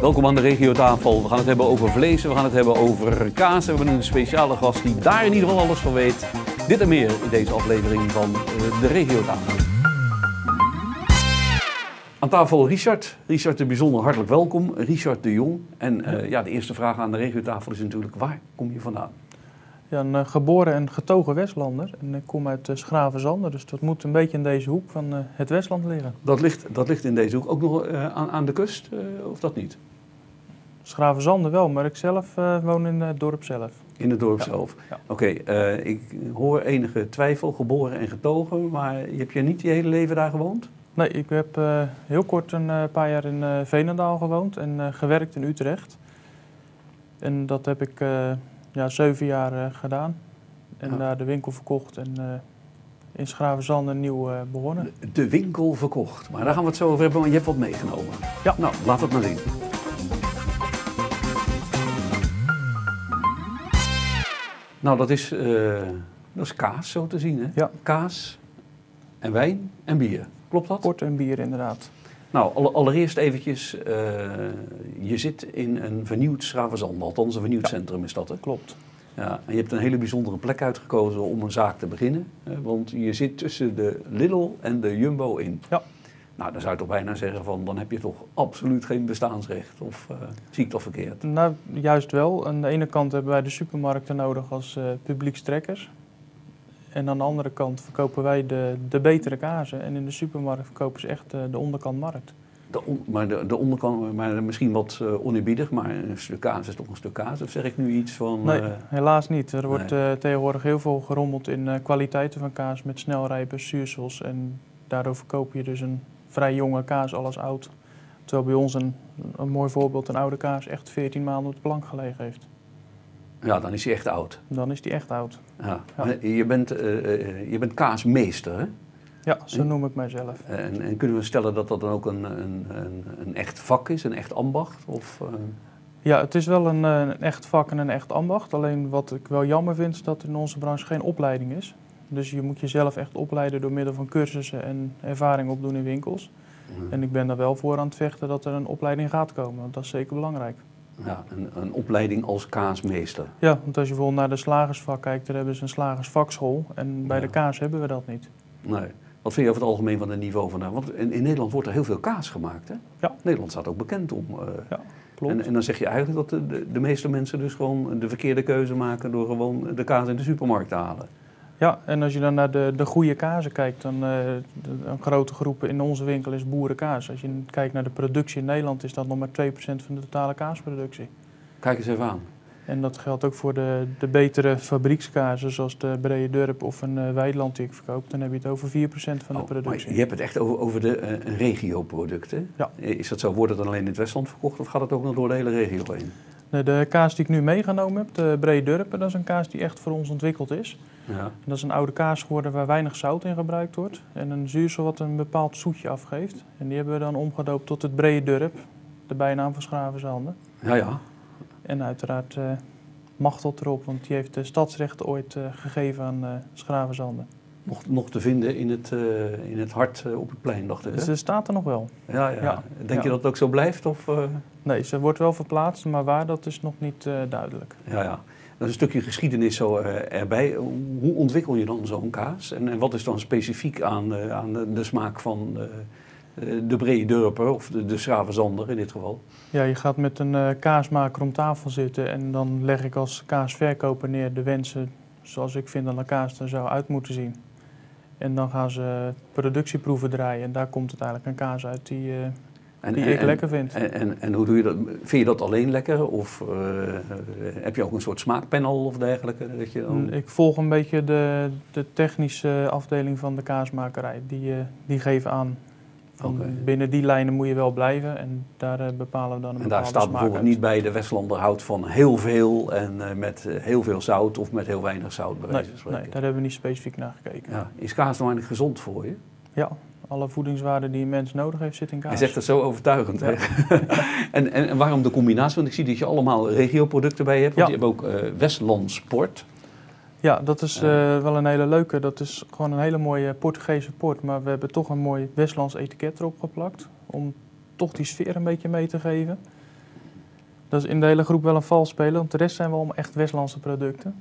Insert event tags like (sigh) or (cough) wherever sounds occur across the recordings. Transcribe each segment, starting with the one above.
Welkom aan de regiotafel. We gaan het hebben over vlees, we gaan het hebben over kaas. We hebben een speciale gast die daar in ieder geval alles van weet. Dit en meer in deze aflevering van eh, de regiotafel. Aan tafel Richard. Richard de Bijzonder, hartelijk welkom. Richard de Jong. En eh, ja, de eerste vraag aan de regiotafel is natuurlijk, waar kom je vandaan? Ja, een eh, geboren en getogen Westlander. En ik kom uit uh, Schravenzanden, dus dat moet een beetje in deze hoek van eh, het Westland liggen. Dat ligt, dat ligt in deze hoek ook nog eh, aan, aan de kust, eh, of dat niet? Schravenzanden wel, maar ik zelf eh, woon in het dorp zelf. In het dorp Ja. zelf. Ja. Oké, eh, ik hoor enige twijfel, geboren en getogen, maar je hebt je niet je hele leven daar gewoond? Nee, ik heb eh, heel kort een eh, paar jaar in eh Veenendaal gewoond en gewerkt in Utrecht. En dat heb ik ja, zeven jaar gedaan. En Ja. daar de winkel verkocht en in Schravenzanden nieuw begonnen. De winkel verkocht. Maar daar gaan we het zo over hebben, want je hebt wat meegenomen. Ja. Nou, laat het maar zien. Nou, dat is, dat is kaas zo te zien, hè? Ja. Kaas en wijn en bier. Klopt dat? Port en bier inderdaad. Nou, alle- allereerst eventjes, eh, je zit in een vernieuwd Schravenzand, althans een vernieuwd Ja. centrum is dat, hè? Klopt. Ja, en je hebt een hele bijzondere plek uitgekozen om een zaak te beginnen. eh, Want je zit tussen de Lidl en de Jumbo in. Ja. Nou, dan zou je toch bijna zeggen van, dan heb je toch absoluut geen bestaansrecht. Of eh, zie ik dat verkeerd? Nou, juist wel. Aan de ene kant hebben wij de supermarkten nodig als eh publiekstrekkers. En aan de andere kant verkopen wij de, de betere kazen. En in de supermarkt verkopen ze echt eh, de onderkant markt. De on- maar de, de onderkant, maar misschien wat eh oneerbiedig, maar een stuk kaas is toch een stuk kaas? Of zeg ik nu iets van... Nee, eh, helaas niet. Er wordt tegenwoordig heel veel gerommeld in kwaliteiten van kaas met snelrijpen, zuursels. En daardoor verkoop je dus een vrij jonge kaas alles oud. Terwijl bij ons een, een mooi voorbeeld, een oude kaas, echt 14 maanden op de plank gelegen heeft. Ja, dan is hij echt oud. Dan is die echt oud. Ja. Je, bent, eh, eh, je bent kaasmeester, hè? Ja, zo Hm? noem ik mijzelf. En, en kunnen we stellen dat dat dan ook een, een, een, een echt vak is, een echt ambacht? Of, eh, Ja, het is wel een, een echt vak en een echt ambacht. Alleen wat ik wel jammer vind, is dat in onze branche geen opleiding is. Dus je moet jezelf echt opleiden door middel van cursussen en ervaring opdoen in winkels. En ik ben er wel voor aan het vechten dat er een opleiding gaat komen, want dat is zeker belangrijk. Ja, een, een opleiding als kaasmeester. Ja, want als je bijvoorbeeld naar de slagersvak kijkt, daar hebben ze een slagersvakschool. En bij Ja. de kaas hebben we dat niet. Nee. Wat vind je over het algemeen van het niveau vandaan? Want in, in Nederland wordt er heel veel kaas gemaakt. Hè? Ja. Nederland staat ook bekend om. eh, Ja, klopt. en, en dan zeg je eigenlijk dat de, de, de meeste mensen dus gewoon de verkeerde keuze maken door gewoon de kaas in de supermarkt te halen. Ja, en als je dan naar de, de goede kazen kijkt, dan de- een grote groep in onze winkel is boerenkaas. Als je kijkt naar de productie in Nederland, is dat nog maar 2% van de totale kaasproductie. Kijk eens even aan. En dat geldt ook voor de, de betere fabriekskazen, zoals de Brede Durp of een Weiland die ik verkoop. Dan heb je het over 4% van de Oh, maar productie. je hebt het echt over, over de eh, regioproducten. Ja. Is dat zo? Wordt het dan alleen in het Westland verkocht of gaat het ook nog door de hele regio heen? De kaas die ik nu meegenomen heb, de Brede Durp, dat is een kaas die echt voor ons ontwikkeld is. Ja. En dat is een oude kaas geworden waar weinig zout in gebruikt wordt. En een zuursel wat een bepaald zoetje afgeeft. En die hebben we dan omgedoopt tot het Brede Durp, de bijnaam van Schravenzanden. Ja, ja. En uiteraard eh Machteld erop, want die heeft de stadsrechten ooit eh, gegeven aan eh Schravenzanden. Nog, nog te vinden in het, eh, in het hart eh, op het plein, dacht ik. Dus Hè? ze staat er nog wel. Ja, ja. ja, Denk je dat het ook zo blijft? Of, eh? Nee, ze wordt wel verplaatst, maar waar, dat is nog niet duidelijk. Ja, ja. Dat is een stukje geschiedenis zo erbij. Hoe ontwikkel je dan zo'n kaas? En, en wat is dan specifiek aan, aan de, de smaak van de brede durper of de, de Schravenzander in dit geval? Ja, je gaat met een kaasmaker om tafel zitten en dan leg ik als kaasverkoper neer de wensen zoals ik vind dat een kaas er zou uit moeten zien. En dan gaan ze productieproeven draaien en daar komt uiteindelijk een kaas uit die, eh, En, die en- ik lekker vind. En, en, en hoe doe je dat? Vind je dat alleen lekker? Of eh, heb je ook een soort smaakpanel of dergelijke? Dat je dan... Ik volg een beetje de, de technische afdeling van de kaasmakerij. Die, eh, die geven aan binnen die lijnen moet je wel blijven en daar eh, bepalen we dan een En daar staat bijvoorbeeld uit. niet bij de Westlander houdt van heel veel en eh, met eh, heel veel zout of met heel weinig zout bij Nee, wijze van nee, daar hebben we niet specifiek naar gekeken. ja. Is kaas nou eigenlijk gezond voor je? Ja, alle voedingswaarden die een mens nodig heeft zitten in kaas. Hij zegt dat zo overtuigend. hè? en, (laughs) en, en waarom de combinatie? Want ik zie dat je allemaal regioproducten bij hebt. Want Ja. je hebt ook Westland Sport. Ja, dat is eh, wel een hele leuke. Dat is gewoon een hele mooie Portugese port. Maar we hebben toch een mooi Westlands etiket erop geplakt. Om toch die sfeer een beetje mee te geven. Dat is in de hele groep wel een valspeler. Want de rest zijn wel allemaal echt Westlandse producten.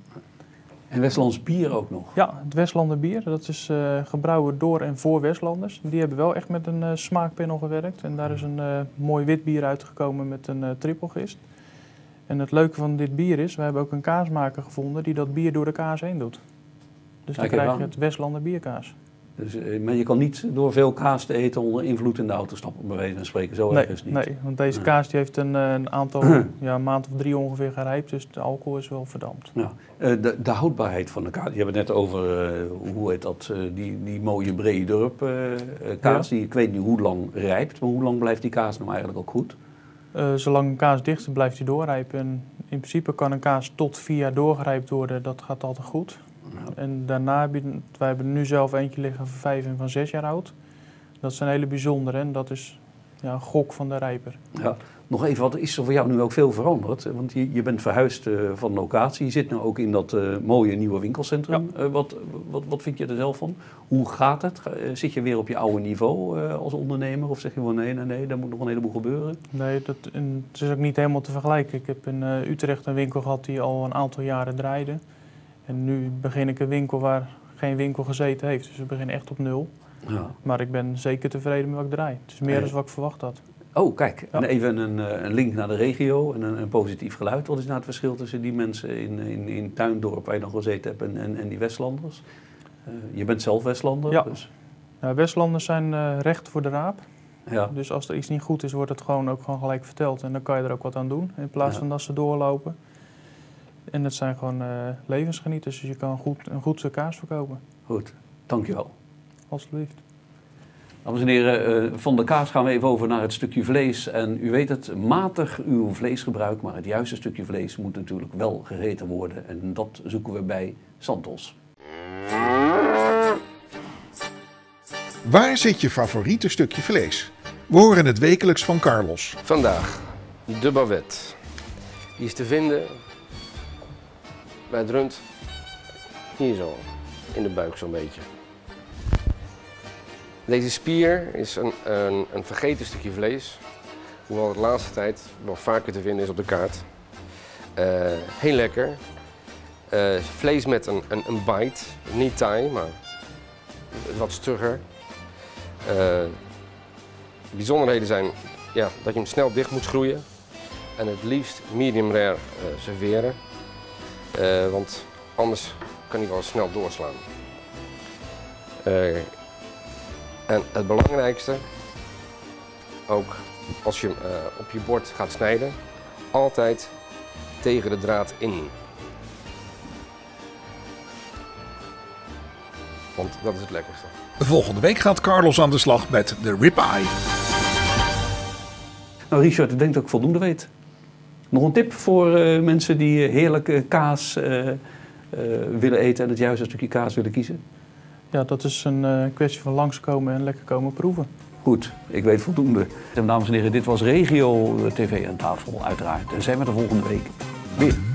En Westlands bier ook nog. Ja, het Westlander bier. Dat is eh, gebrouwen door en voor Westlanders. Die hebben wel echt met een eh, smaakpanel gewerkt. En daar is een mooi wit bier uitgekomen met een trippelgist. En het leuke van dit bier is, we hebben ook een kaasmaker gevonden die dat bier door de kaas heen doet. Dus dan krijg je het Westlander bierkaas. Dus, eh, maar je kan niet door veel kaas te eten onder invloed in de auto stappen, bij wijze van spreken. Zo Nee, erg is het niet. nee, want deze kaas die heeft een, eh, een aantal, (clears throat) ja, een maand of drie ongeveer gerijpt. Dus de alcohol is wel verdampt. Ja. Eh, de, de houdbaarheid van de kaas. Je hebt het net over, hoe heet dat, die, die mooie brede dorp kaas. Die, ik weet niet hoe lang rijpt, maar hoe lang blijft die kaas nou eigenlijk ook goed? Eh, zolang een kaas dicht is, blijft hij doorrijpen. En in principe kan een kaas tot vier jaar doorgerijpt worden. Dat gaat altijd goed. Ja. En daarna heb je, wij hebben nu zelf eentje liggen van vijf en van zes jaar oud. Dat is een hele bijzondere en dat is ja, gok van de rijper. Ja. Nog even, wat is er voor jou nu ook veel veranderd? Want je, je bent verhuisd eh, van locatie. Je zit nu ook in dat eh, mooie nieuwe winkelcentrum. Eh, wat, wat, wat vind je er zelf van? Hoe gaat het? Zit je weer op je oude niveau als ondernemer? Of zeg je van nee, nee, nee, daar moet nog een heleboel gebeuren? Nee, dat, en het is ook niet helemaal te vergelijken. Ik heb in Utrecht een winkel gehad die al een aantal jaren draaide. En nu begin ik een winkel waar geen winkel gezeten heeft. Dus we beginnen echt op nul. Ja. Maar ik ben zeker tevreden met wat ik draai. Het is meer dan wat ik verwacht had. Oh, kijk. Ja. En even een, eh, een link naar de regio en een, een positief geluid. Wat is nou het verschil tussen die mensen in, in, in Tuindorp, waar je dan gezeten hebt, en, en, en die Westlanders? Eh, je bent zelf Westlander, Ja. dus... Nou, Westlanders zijn eh, recht voor de raap. Ja. Dus als er iets niet goed is, wordt het gewoon ook gewoon gelijk verteld. En dan kan je er ook wat aan doen, in plaats Ja. van dat ze doorlopen. En het zijn gewoon eh, levensgenieters, dus je kan goed, een goed stuk kaas verkopen. Goed, dankjewel. Alsjeblieft. Dames en heren, eh, van de kaas gaan we even over naar het stukje vlees. En u weet het, matig uw vleesgebruik, maar het juiste stukje vlees moet natuurlijk wel gegeten worden. En dat zoeken we bij Santos. Waar zit je favoriete stukje vlees? We horen het wekelijks van Carlos. Vandaag de bavet. Die is te vinden bij het rund. Hier zo, in de buik zo'n beetje. Deze spier is een, een, een vergeten stukje vlees. Hoewel het de laatste tijd wel vaker te vinden is op de kaart. Eh, heel lekker. Eh, vlees met een, een, een bite. Niet taai, maar wat stugger. Eh, bijzonderheden zijn ja, dat je hem snel dicht moet schroeien. En het liefst medium rare serveren. Want anders kan hij wel snel doorslaan. En het belangrijkste, ook als je hem eh, op je bord gaat snijden, altijd tegen de draad in. Want dat is het lekkerste. Volgende week gaat Carlos aan de slag met de ribeye. Nou, Richard, ik denk dat ik voldoende weet. Nog een tip voor eh, mensen die eh, heerlijke kaas eh, eh, willen eten en het juiste stukje kaas willen kiezen? Ja, dat is een eh, kwestie van langskomen en lekker komen proeven. Goed, ik weet voldoende. En dames en heren, dit was Regio TV aan tafel, uiteraard. En zijn we de volgende week weer.